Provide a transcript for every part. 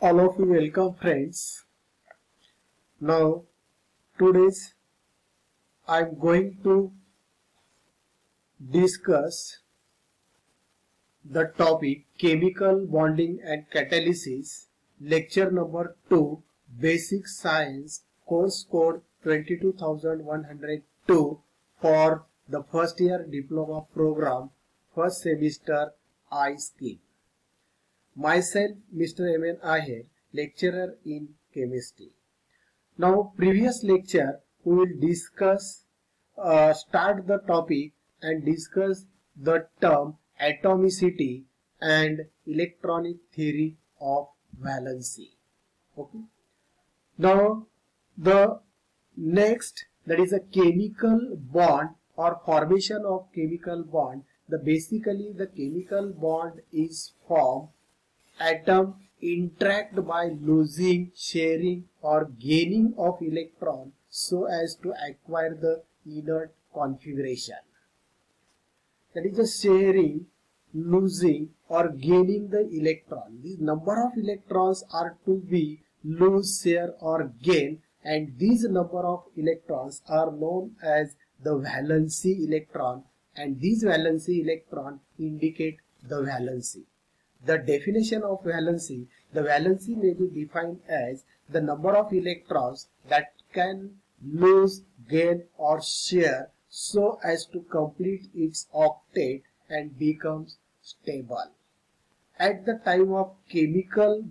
all of you welcome friends. Now today's i'm going to discuss the topic chemical bonding and catalysis lecture number 2 basic science course code 22102 for the first year diploma program first semester i scheme Myself, Mr. M.N. Aher, lecturer in chemistry. Now, previous lecture, we will discuss, uh, start the topic and discuss the term atomicity and electronic theory of valency. Okay. Now, the next, that is a chemical bond or formation of chemical bond. The basically the chemical bond is formed atom interact by losing, sharing or gaining of electron so as to acquire the inert configuration. That is the sharing, losing or gaining the electron. These number of electrons are to be lose, share or gain and these number of electrons are known as the valency electron and these valency electron indicate the valency the definition of valency, the valency may be defined as the number of electrons that can lose, gain or share so as to complete its octet and becomes stable. At the time of chemical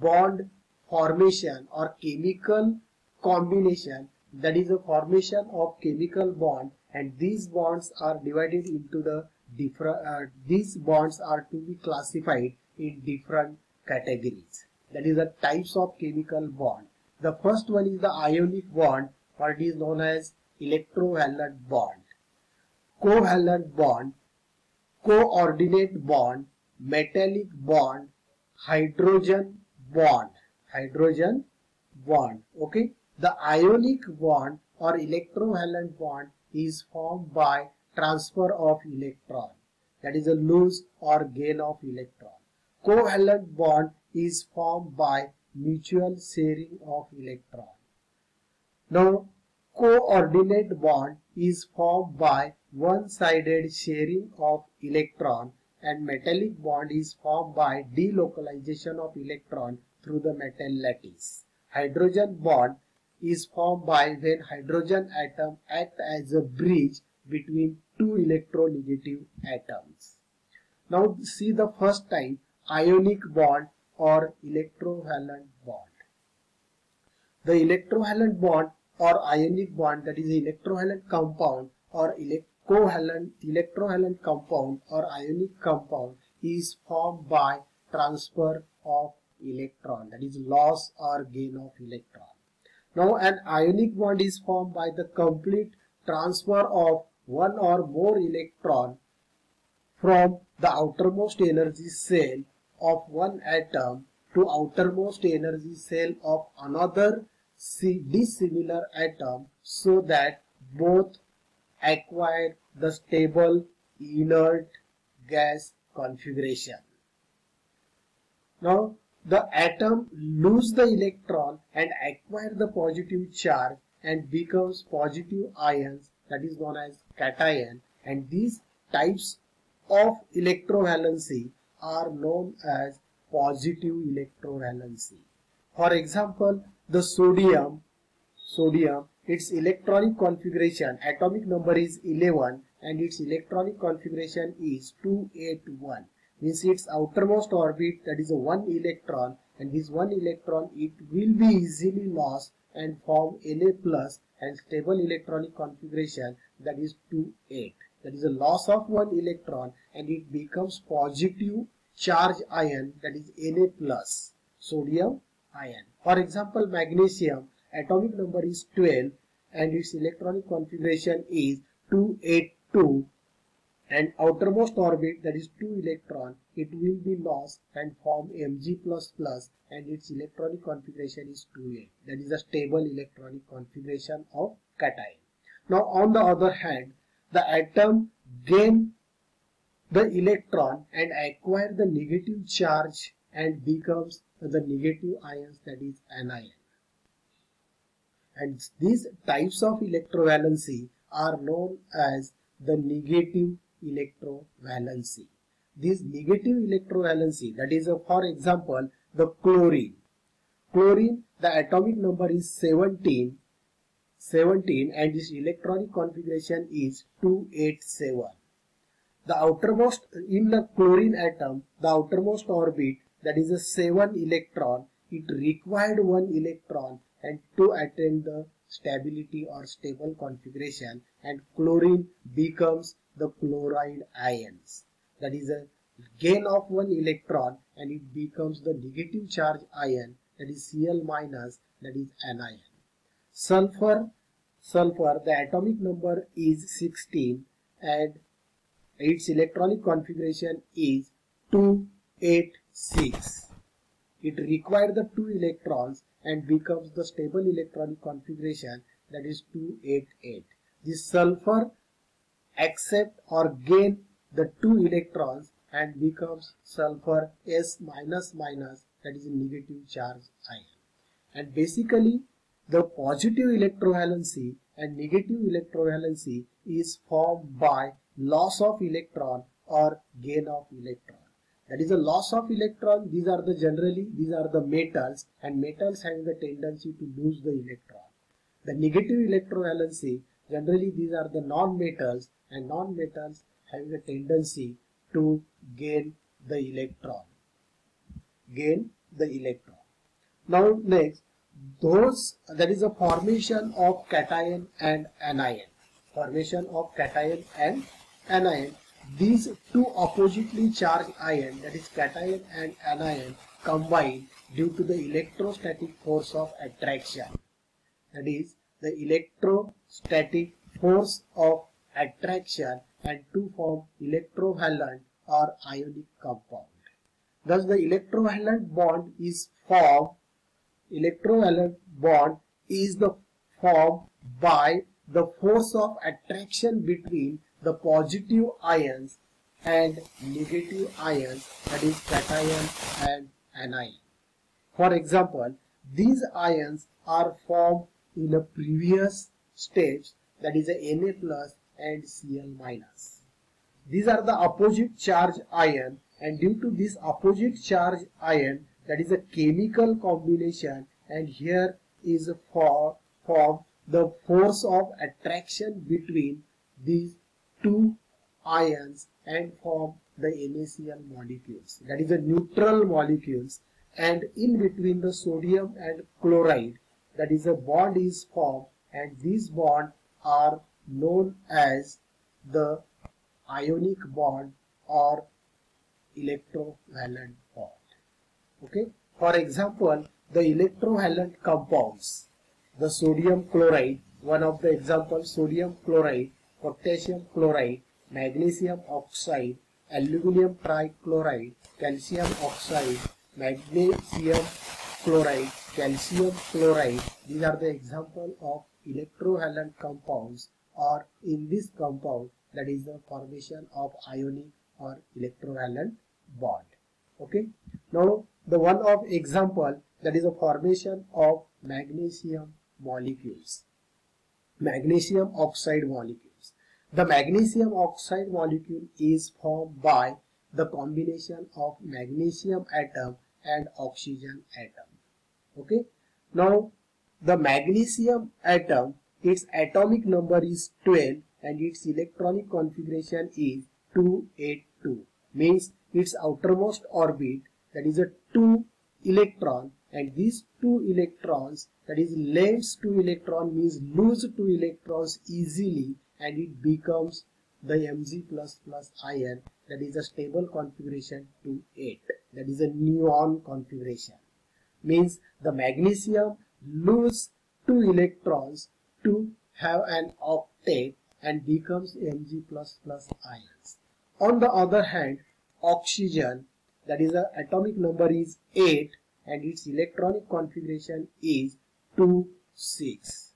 bond formation or chemical combination that is a formation of chemical bond and these bonds are divided into the different uh, these bonds are to be classified in different categories. That is the types of chemical bond. The first one is the ionic bond or it is known as electrovalent bond. Covalent bond coordinate bond metallic bond hydrogen bond. Hydrogen bond okay? The ionic bond or electrovalent bond is formed by transfer of electron that is a lose or gain of electron. Covalent bond is formed by mutual sharing of electron. Now coordinate bond is formed by one-sided sharing of electron and metallic bond is formed by delocalization of electron through the metal lattice. Hydrogen bond is formed by when hydrogen atom act as a bridge between two electronegative atoms. Now see the first type ionic bond or electrovalent bond. The electrovalent bond or ionic bond that is electrovalent compound or covalent electrovalent compound or ionic compound is formed by transfer of electron that is loss or gain of electron. Now an ionic bond is formed by the complete transfer of one or more electron from the outermost energy cell of one atom to outermost energy cell of another dissimilar atom so that both acquire the stable inert gas configuration. Now the atom lose the electron and acquire the positive charge and becomes positive ions that is known as cation and these types of electrovalency are known as positive electrovalency. For example, the sodium, sodium, its electronic configuration, atomic number is 11 and its electronic configuration is 281. Means its outermost orbit that is a 1 electron and this 1 electron it will be easily lost and form Na plus and stable electronic configuration that is 2 8 that is a loss of one electron and it becomes positive charge ion that is Na plus sodium ion. For example magnesium atomic number is 12 and its electronic configuration is 282 and outermost orbit that is 2 electron it will be lost and form Mg++ and its electronic configuration is 2a that is a stable electronic configuration of cation. Now on the other hand the atom gain the electron and acquire the negative charge and becomes the negative ions that is anion. And these types of electrovalency are known as the negative electrovalency. This negative electrovalency that is a, for example the chlorine. Chlorine the atomic number is 17 17 and its electronic configuration is 287. The outermost in the chlorine atom the outermost orbit that is a 7 electron it required 1 electron and to attain the stability or stable configuration and chlorine becomes the chloride ions. That is a gain of one electron and it becomes the negative charge ion that is Cl minus that is anion. Sulfur, sulfur the atomic number is 16 and its electronic configuration is 286. It requires the two electrons and becomes the stable electronic configuration that is 288. This sulfur accept or gain the two electrons and becomes sulfur S minus minus that is a negative charge ion. And basically the positive electrovalency and negative electrovalency is formed by loss of electron or gain of electron that is a loss of electron these are the generally these are the metals and metals having the tendency to lose the electron the negative electrovalency generally these are the non-metals and non-metals having a tendency to gain the electron. Gain the electron. Now next those that is a formation of cation and anion. Formation of cation and anion. These two oppositely charged ion that is cation and anion combine due to the electrostatic force of attraction. That is the electrostatic force of attraction and to form electrovalent or ionic compound. Thus the electrovalent bond is formed electrovalent bond is the formed by the force of attraction between the positive ions and negative ions that is cation and anion. For example, these ions are formed in a previous stage that is a Na plus and Cl minus. These are the opposite charge ion and due to this opposite charge ion that is a chemical combination and here is for form the force of attraction between these two ions and form the NaCl molecules. That is the neutral molecules and in between the sodium and chloride that is a bond is formed and these bonds are known as the ionic bond or electrovalent bond. Okay. For example, the electrovalent compounds, the sodium chloride, one of the examples sodium chloride potassium chloride, magnesium oxide, aluminum trichloride, calcium oxide, magnesium chloride, calcium chloride. These are the example of electrovalent compounds or in this compound that is the formation of ionic or electrovalent bond. Okay. Now the one of example that is a formation of magnesium molecules. Magnesium oxide molecules. The magnesium oxide molecule is formed by the combination of magnesium atom and oxygen atom. Okay. Now the magnesium atom its atomic number is 12 and its electronic configuration is 282 means its outermost orbit that is a 2 electron and these two electrons that is lends 2 electron means lose 2 electrons easily and it becomes the Mg++ ion that is a stable configuration to 8 that is a neon configuration means the magnesium lose two electrons to have an octet and becomes Mg++ ions. On the other hand oxygen that is the atomic number is 8 and its electronic configuration is 2 6.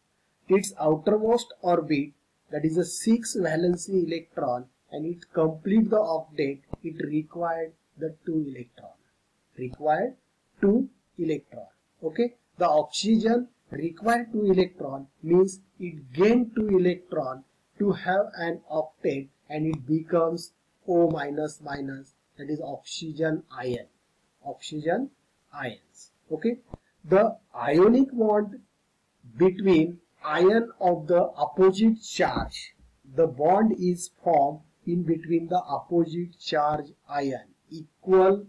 Its outermost orbit that is a 6 valency electron and it complete the octet it required the 2 electron required two electron. Okay, the oxygen required two electron means it gain two electron to have an octet and it becomes O minus minus that is oxygen ion. Oxygen ions. Okay, the ionic bond between ion of the opposite charge. The bond is formed in between the opposite charge ion equal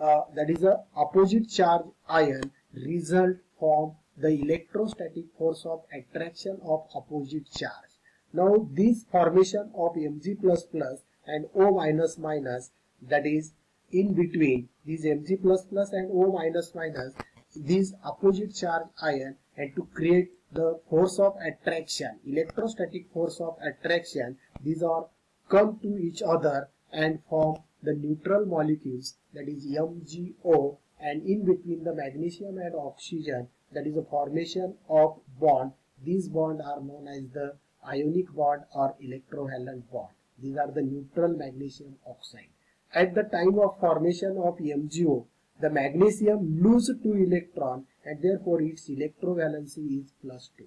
uh, that is a opposite charge ion result from the electrostatic force of attraction of opposite charge. Now this formation of Mg++ and O minus minus that is in between these Mg++ and O minus minus these opposite charge ion and to create the force of attraction electrostatic force of attraction these are come to each other and form the neutral molecules that is MgO and in between the magnesium and oxygen that is a formation of bond these bonds are known as the ionic bond or electrovalent bond these are the neutral magnesium oxide at the time of formation of MgO the magnesium loses two electron and therefore its electrovalency is plus 2.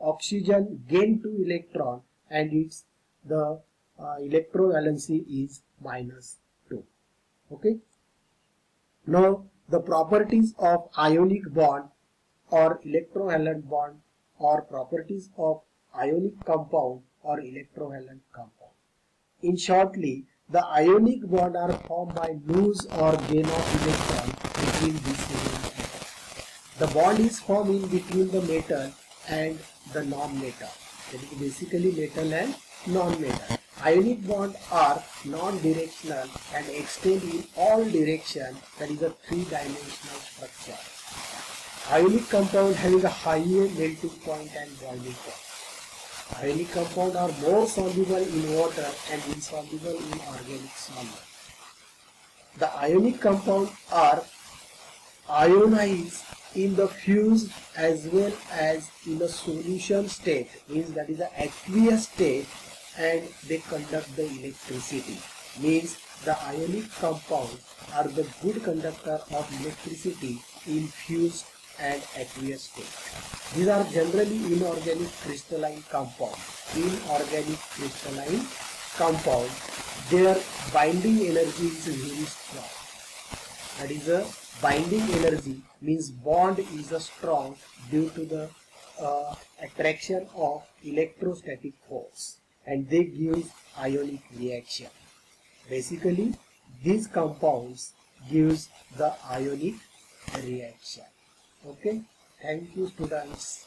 Oxygen gain 2 electron and its the uh, electrovalency is minus 2. Okay. Now the properties of ionic bond or electrovalent bond or properties of ionic compound or electrovalent compound. In shortly, the ionic bond are formed by lose or gain of electron between these the bond is formed in between the metal and the non-metal. That is basically metal and non-metal. Ionic bonds are non-directional and extend in all directions. That is a three-dimensional structure. Ionic compound having a higher melting point and boiling point. Ionic compound are more soluble in water and insoluble in organic solvent. The ionic compound are ionized in the fused as well as in the solution state means that is the aqueous state and they conduct the electricity means the ionic compounds are the good conductor of electricity in fused and aqueous state. These are generally inorganic crystalline compounds. Inorganic crystalline compound, their binding energy is very strong. That is a binding energy means bond is a strong due to the uh, attraction of electrostatic force and they give ionic reaction. Basically these compounds gives the ionic reaction. Okay, thank you students.